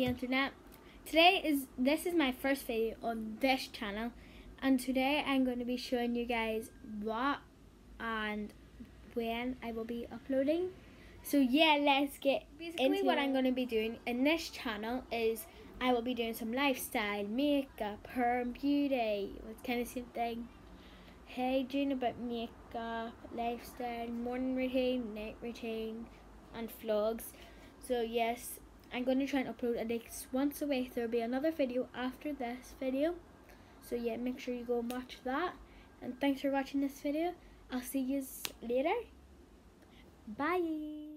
the internet. Today is this is my first video on this channel and today I'm going to be showing you guys what and when I will be uploading. So yeah, let's get basically into what I'm going to be doing in this channel is I will be doing some lifestyle, makeup, hair and beauty, what kind of same thing. hey Hygiene about makeup, lifestyle, morning routine, night routine, and vlogs. So yes, I'm going to try and upload at least once a week. There will be another video after this video. So yeah, make sure you go and watch that. And thanks for watching this video. I'll see you later. Bye.